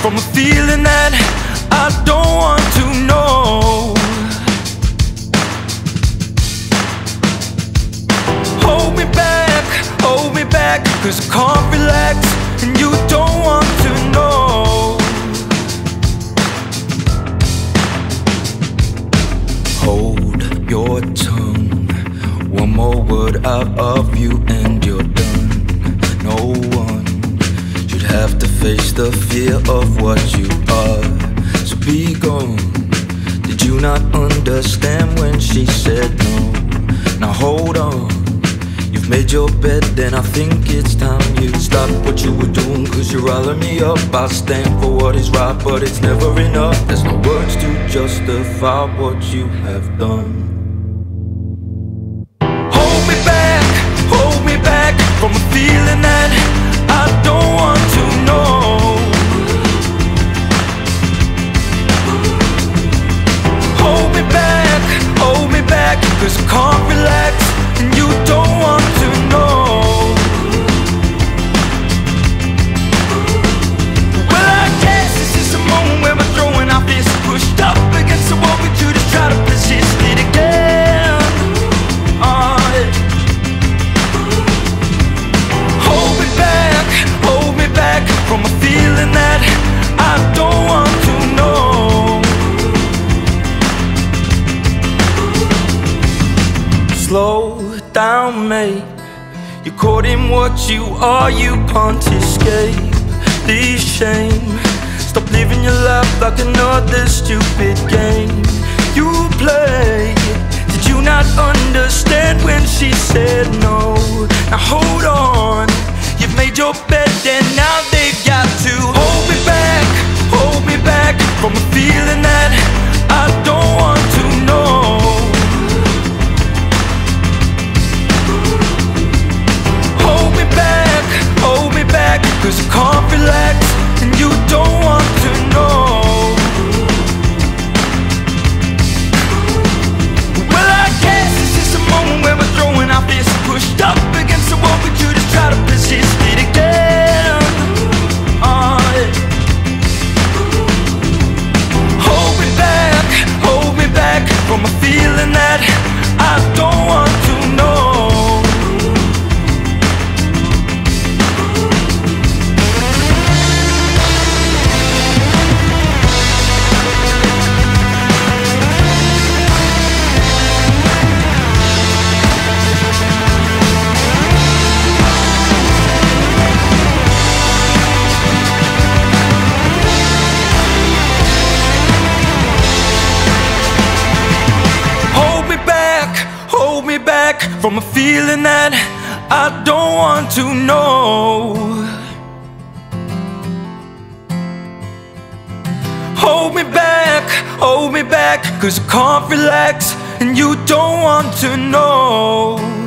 from a feeling that I don't want to know. Hold me back, hold me back, cause I can't relax, and you don't want to know. Hold your tongue, one more word out of you, and face the fear of what you are. So be gone. Did you not understand when she said no? Now hold on. You've made your bed, then I think it's time you stop what you were doing. Cause you're riling me up. I stand for what is right, but it's never enough. There's no words to justify what you have done. Cause I Slow down, mate. You're caught in what you are, you can't escape this shame. Stop living your life like another stupid game you play. Did you not understand when she said no? Now hold on, you've made your bed and now they've got to hold me back, hold me back from a feeling that back from a feeling that I don't want to know. Hold me back, hold me back, cause I can't relax, and you don't want to know.